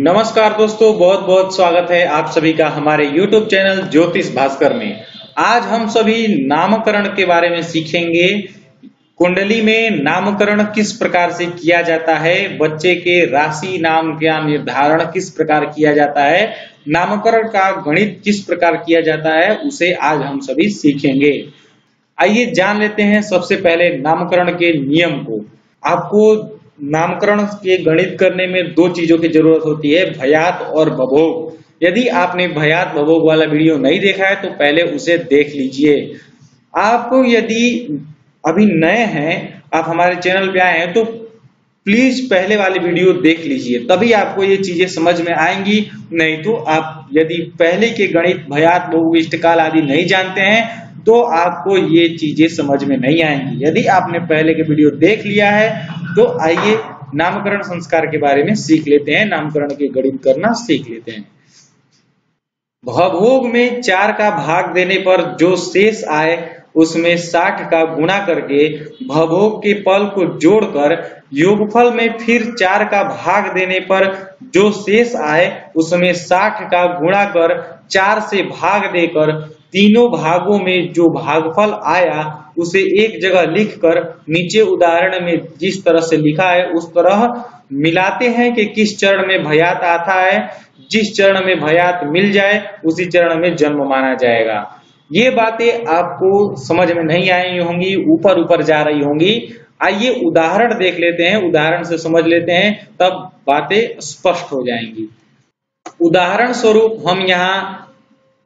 नमस्कार दोस्तों बहुत बहुत स्वागत है आप सभी का हमारे YouTube चैनल ज्योतिष भास्कर में। आज हम सभी नामकरण के बारे में सीखेंगे। कुंडली में नामकरण किस प्रकार से किया जाता है, बच्चे के राशि नाम का निर्धारण किस प्रकार किया जाता है, नामकरण का गणित किस प्रकार किया जाता है, उसे आज हम सभी सीखेंगे। आइए जान लेते हैं सबसे पहले नामकरण के नियम को। आपको नामकरण के गणित करने में दो चीज़ों की ज़रूरत होती है, भयात और बभोग। यदि आपने भयात, बभोग वाला वीडियो नहीं देखा है तो पहले उसे देख लीजिए। आपको यदि अभी नए हैं, आप हमारे चैनल पे आए हैं तो प्लीज़ पहले वाले वीडियो देख लीजिए, तभी आपको ये चीज़ें समझ में आएँगी। नहीं तो आप यदि पहले के गणित, भयात बहु इष्टकाल आदि नहीं जानते हैं तो आपको ये चीज़ें समझ में नहीं आएँगी। यदि आपने पहले के वीडियो देख लिया है तो आइए नामकरण संस्कार के बारे में सीख लेते हैं, नामकरण के गणित करना सीख लेते हैं। भवभोग में चार का भाग देने पर जो शेष आए, उसमें साठ का गुणा करके भवभोग के पल को जोड़कर योगफल में फिर चार का भाग देने पर जो शेष आए, उसमें साठ का गुणा कर चार से भाग देकर तीनों भागों में जो भागफल आया उसे एक जगह लिखकर नीचे उदाहरण में जिस तरह से लिखा है, उस तरह मिलाते हैं कि किस चरण में भयात आता है। जिस चरण में भयात मिल जाए, उसी चरण में जन्म माना जाएगा। ये बातें आपको समझ में नहीं आई होंगी, ऊपर ऊपर जा रही होंगी। आइए उदाहरण देख लेते हैं, उदाहरण से समझ लेते हैं, तब बातें स्पष्ट हो जाएँगी। उदाहरण स्वरूप हम यहाँ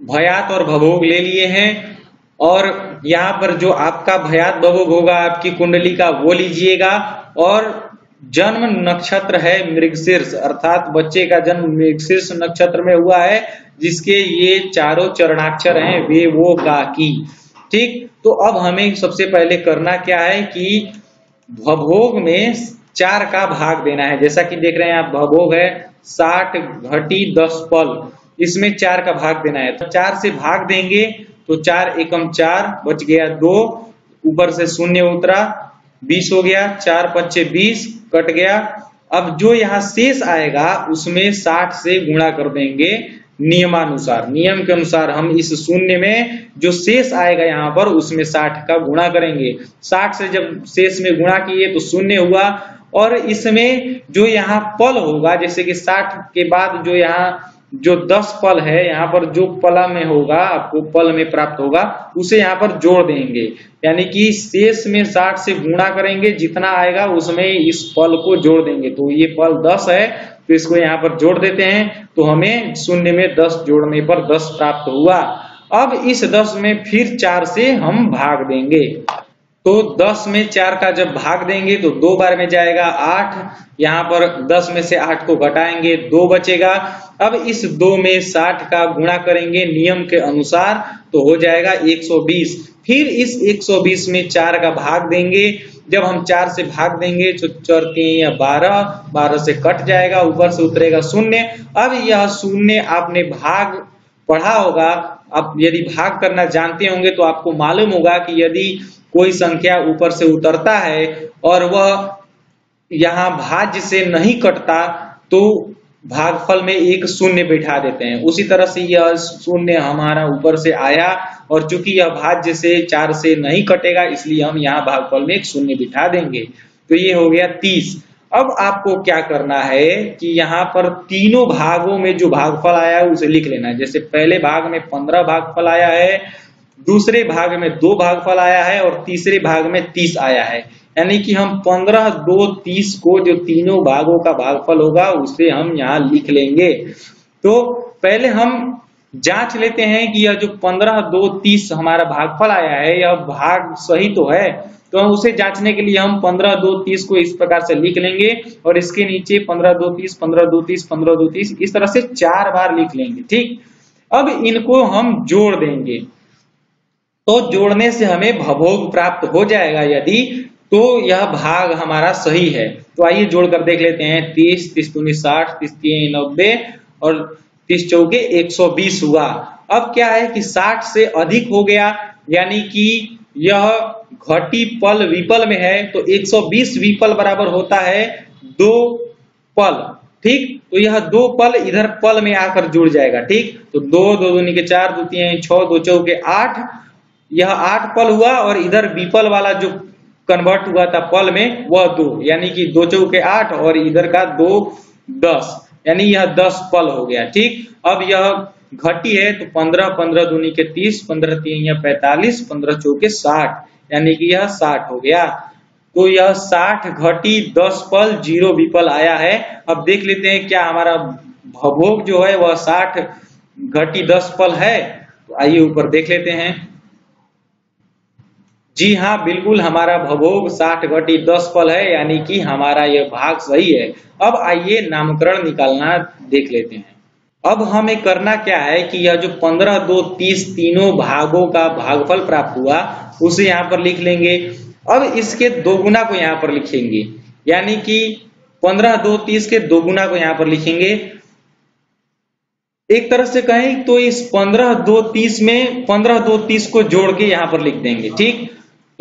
भयात और भभोग ले लिए हैं। और यहाँ पर जो आपका भयात भभोग होगा, आपकी कुंडली का वो लीजिएगा। और जन्म नक्षत्र है मृगशीर्ष, अर्थात बच्चे का जन्म मृगशीर्ष नक्षत्र में हुआ है, जिसके ये चारों चरणाक्षर हैं, वे वो गा की ठीक? तो अब हमें सबसे पहले करना क्या है कि भभोग में चार का भाग देना है। जैसा कि देख रहे हैं आप भभोग है साठ घटी दस पल। इसमें चार का भाग देना है। तो चार से भाग देंगे तो चार एकम चार बच गया दो, ऊपर से शून्य उतरा, बीस हो गया, चार पच्चे बीस, कट गया। अब जो यहाँ शेष आएगा, उसमें साठ से गुणा कर देंगे नियमानुसार। नियम के अनुसार हम इस शून्य में जो शेष आएगा यहाँ पर, उसमें साठ का गुणा करेंगे। साठ से जब शेष में गुणा किए तो शून्य हुआ। और इसमें जो यहाँ पल होगा, जैसे कि साठ के बाद जो यहाँ जो दस पल है, यहाँ पर जो पला में होगा, आपको पल में प्राप्त होगा, उसे यहाँ पर जोड़ देंगे। यानी कि शेष में साठ से गुणा करेंगे, जितना आएगा उसमें इस पल को जोड़ देंगे। तो ये पल दस है तो इसको यहाँ पर जोड़ देते हैं। तो हमें शून्य में दस जोड़ने पर दस प्राप्त हुआ। अब इस दस में फिर चार से हम भाग देंगे। तो 10 में चार का जब भाग देंगे तो दो बार में जाएगा आठ। यहाँ पर 10 में से आठ को घटाएँगे, दो बचेगा। अब इस दो में साठ का गुणा करेंगे नियम के अनुसार तो हो जाएगा 120 फिर इस 120 में चार का भाग देंगे। जब हम चार से भाग देंगे तो चार या बारह। बारह से कट जाएगा, ऊपर से उतरेगा शून्य। अब यह शून्य आपने भाग पढ़ा होगा। आप यदि भाग करना जानते होंगे तो आपको मालूम होगा कि यदि कोई संख्या ऊपर से उतरता है और वह यहाँ भाज्य से नहीं कटता तो भागफल में एक शून्य बैठा देते हैं। उसी तरह से यह शून्य हमारा ऊपर से आया और चूँकि यह भाज्य से चार से नहीं कटेगा, इसलिए हम यहाँ भागफल में एक शून्य बिठा देंगे। तो ये हो गया तीस। अब आपको क्या करना है कि यहाँ पर तीनों भागों में जो भागफल आया है उसे लिख लेना है। जैसे पहले भाग में पंद्रह भागफल आया है दूसरे भाग में दो भागफल आया है और तीसरे भाग में तीस आया है। यानी कि हम पंद्रह, दो, तीस को जो तीनों भागों का भागफल होगा, उसे हम यहाँ लिख लेंगे। तो पहले हम जाँच लेते हैं कि यह जो पंद्रह, दो, तीस हमारा भागफल आया है, यह भाग सही तो है? तो हम उसे जांचने के लिए हम पंद्रह, दो, तीस को इस प्रकार से लिख लेंगे और इसके नीचे पंद्रह, दो, तीस, पंद्रह, दो, तीस, पंद्रह, दो, तीस, इस तरह से चार बार लिख लेंगे, ठीक? अब इनको हम जोड़ देंगे। तो जोड़ने से हमें भभोग प्राप्त हो जाएगा यदि तो यह भाग हमारा सही है। तो आइए जोड़कर देख लेते हैं। तीस तीस दूनी साठ, तीस तीन नब्बे और तीस चौके एक सौ बीस हुआ। अब क्या है कि साठ से अधिक हो गया, यानी कि यह घटी पल विपल में है तो 120 विपल बराबर होता है दो पल। ठीक? तो यह दो पल इधर पल में आकर जुड़ जाएगा। ठीक? तो दो दो दूनी के चार, दो तीन, छह, दो चौके आठ यह आठ पल हुआ और इधर बीपल वाला जो कन्वर्ट हुआ था पल में, वह दो, यानी कि दो चौके आठ और इधर का दो दस, यानी यह दस पल हो गया, ठीक? अब यह घटी है तो पंद्रह पंद्रह दूनी के तीस, पंद्रह तीन या पैतालीस, पंद्रह चौके साठ, यानी कि यह साठ हो गया। तो यह साठ घटी दस पल, ज़ीरो विपल आया है। अब देख लेते हैं क्या हमारा भभोग जो है, वह साठ घटी दस पल है। तो आइए ऊपर देख लेते हैं। जी हाँ बिल्कुल हमारा भभोग साठ घटी दस पल है, यानी कि हमारा यह भाग सही है। अब आइए नामकरण निकालना देख लेते हैं। अब हमें करना क्या है कि यह जो पंद्रह, दो, तीस तीनों भागों का भागफल प्राप्त हुआ, उसे यहाँ पर लिख लेंगे। अब इसके दो गुना को यहाँ पर लिखेंगे। यानी कि पंद्रह, दो, तीस के दो गुना को यहाँ पर लिखेंगे। एक तरह से कहें तो इस पंद्रह, दो, तीस में पंद्रह, दो, तीस को जोड़ के यहाँ पर लिख देंगे, ठीक?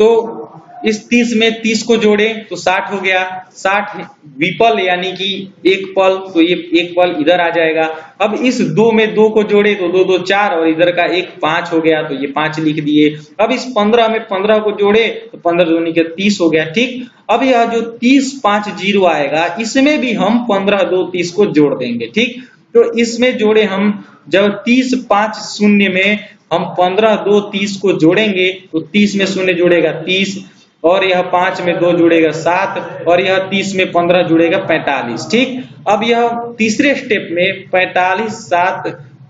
तो इस तीस में तीस को जोड़े तो साठ हो गया। साठ विपल, यानी कि एक पल तो ये एक पल इधर आ जाएगा। अब इस दो में दो को जोड़े तो दो दो, चार, और इधर का एक पाँच हो गया तो ये पाँच लिख दिए। अब इस पंद्रह में पंद्रह को जोड़े तो पंद्रह दूनी के तीस हो गया, ठीक? अब यह जो तीस पाँच ज़ीरो आएगा, इसमें भी हम पंद्रह दो तीस को जोड़ देंगे, ठीक? तो इसमें जोड़े हम, जब तीस पाँच शून्य में हम पंद्रह दो तीस को जोड़ेंगे तो तीस में शून्य जुड़ेगा तीस और यह पाँच में दो जुड़ेगा सात और यह तीस में पंद्रह जुड़ेगा पैंतालीस ठीक? अब यह तीसरे स्टेप में पैंतालीस सात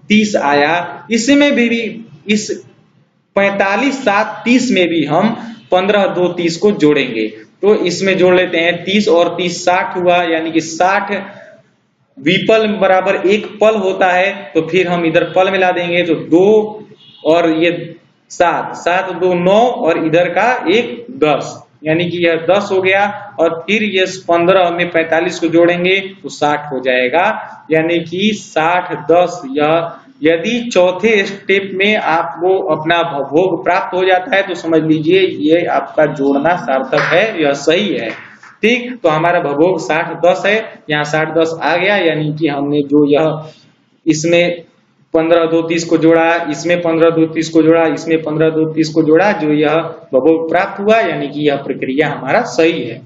तीस आया। इसमें भी, भी इस पैंतालीस सात तीस में भी हम पंद्रह दो तीस को जोड़ेंगे। तो इसमें जोड़ लेते हैं तीस और तीस साठ हुआ यानी कि साठ विपल बराबर एक पल होता है तो फिर हम इधर पल मिला देंगे तो दो और ये सात सात दो नौ और इधर का एक दस। यानी कि यह दस हो गया और फिर ये पंद्रह में पैंतालीस को जोड़ेंगे तो साठ हो जाएगा। यानी कि साठ दस यह, यदि चौथे स्टेप में आपको अपना भोग प्राप्त हो जाता है तो समझ लीजिए ये आपका जोड़ना सार्थक है, यह सही है। ठीक तो हमारा भभोग साठ दस है, यहाँ साठ दस आ गया, यानी कि हमने जो यह इसमें पंद्रह दो तीस को जोड़ा, इसमें पंद्रह दो तीस को जोड़ा, इसमें पंद्रह दो तीस को जोड़ा, जो यह भभोग प्राप्त हुआ, यानी कि यह प्रक्रिया हमारा सही है।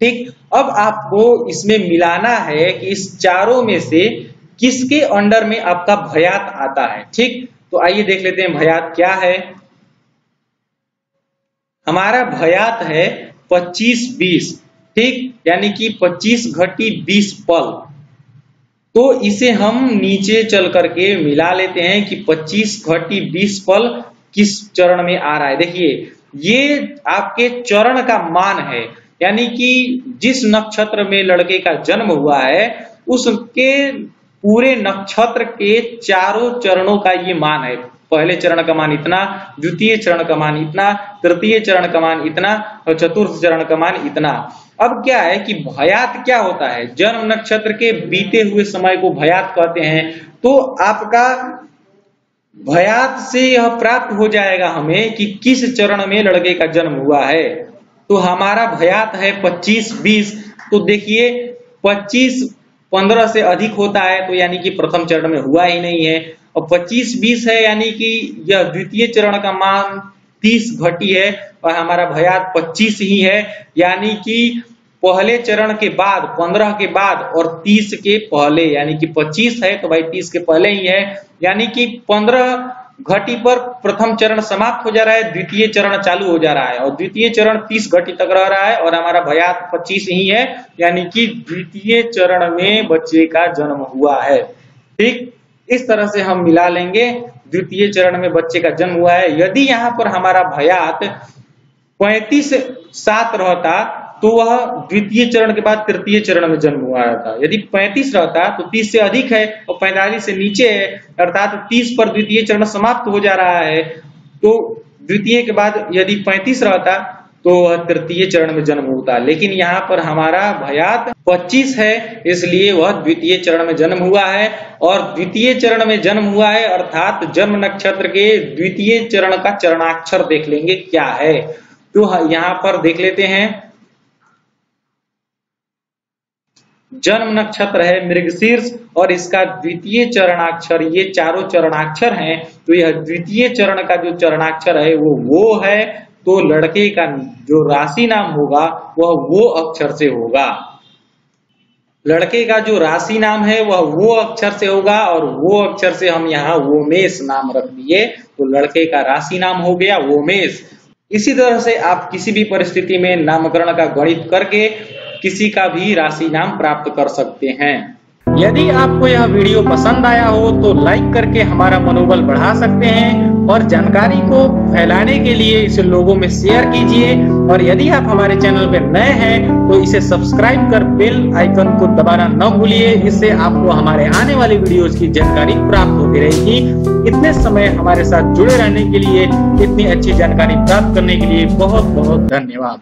ठीक, अब आपको इसमें मिलाना है कि इस चारों में से किसके अंडर में आपका भयात आता है। ठीक तो आइए देख लेते हैं भयात क्या है। हमारा भयात है पच्चीस बीस। ठीक, यानी कि 25 घटी 20 पल। तो इसे हम नीचे चल करके मिला लेते हैं कि 25 घटी 20 पल किस चरण में आ रहा है। देखिए, ये आपके चरण का मान है। यानी कि जिस नक्षत्र में लड़के का जन्म हुआ है, उसके पूरे नक्षत्र के चारों चरणों का ये मान है। पहले चरण का मान इतना, द्वितीय चरण का मान इतना, तृतीय चरण का मान इतना, और चतुर्थ चरण का मान इतना। अब क्या है कि भयात क्या होता है? जन्म नक्षत्र के बीते हुए समय को भयात कहते हैं। तो आपका भयात से यह प्राप्त हो जाएगा हमें कि किस चरण में लड़के का जन्म हुआ है। तो हमारा भयात है 25 20 तो देखिए 25 15 से अधिक होता है तो यानी कि प्रथम चरण में हुआ ही नहीं है। और 25 20 है, यानी कि यह द्वितीय चरण का मान 30 घटी है और हमारा भयात 25 ही है। यानी कि पहले चरण के बाद 15 के बाद और 30 के पहले, यानी कि 25 है तो भाई 30 के पहले ही है। यानी कि 15 घटी पर प्रथम चरण समाप्त हो जा रहा है, द्वितीय चरण चालू हो जा रहा है और द्वितीय चरण 30 घटी तक रह रहा है और हमारा भयात 25 ही है। यानी कि द्वितीय चरण में बच्चे का जन्म हुआ है। ठीक, इस तरह से हम मिला लेंगे। द्वितीय चरण में बच्चे का जन्म हुआ है। यदि यहाँ पर हमारा भयात पैंतीस सात रहता तो वह द्वितीय चरण के बाद तृतीय चरण में जन्म हुआ था यदि 35 रहता तो 30 से अधिक है और 45 से नीचे है, अर्थात 30 पर द्वितीय चरण समाप्त हो जा रहा है। तो द्वितीय के बाद यदि 35 रहता तो वह तृतीय चरण में जन्म होता है लेकिन यहाँ पर हमारा भयात 25 है, इसलिए वह द्वितीय चरण में जन्म हुआ है और द्वितीय चरण में जन्म हुआ है, अर्थात जन्म नक्षत्र के द्वितीय चरण का चरणाक्षर देख लेंगे क्या है। तो यहाँ पर देख लेते हैं। जन्म नक्षत्र है मृगशीर्ष और इसका द्वितीय चरणाक्षर, ये चारों चरणाक्षर हैं तो यह द्वितीय चरण का जो चरणाक्षर है, वो वो है तो लड़के का जो राशि नाम होगा, वह वो अक्षर से होगा। लड़के का जो राशि नाम है, वह वो अक्षर से होगा और वो अक्षर से हम यहाँ वोमेश नाम रख दिए। तो लड़के का राशि नाम हो गया वोमेश इसी तरह से आप किसी भी परिस्थिति में नामकरण का गणित करके किसी का भी राशि नाम प्राप्त कर सकते हैं। यदि आपको यह वीडियो पसंद आया हो तो लाइक करके हमारा मनोबल बढ़ा सकते हैं। और जानकारी को फैलाने के लिए इसे लोगों में शेयर कीजिए। और यदि आप हमारे चैनल पर नए हैं तो इसे सब्सक्राइब कर बेल आइकन को दबाना न भूलिए। इससे आपको हमारे आने वाले वीडियोस की जानकारी प्राप्त होती रहेगी। इतने समय हमारे साथ जुड़े रहने के लिए, इतनी अच्छी जानकारी प्राप्त करने के लिए बहुत बहुत धन्यवाद।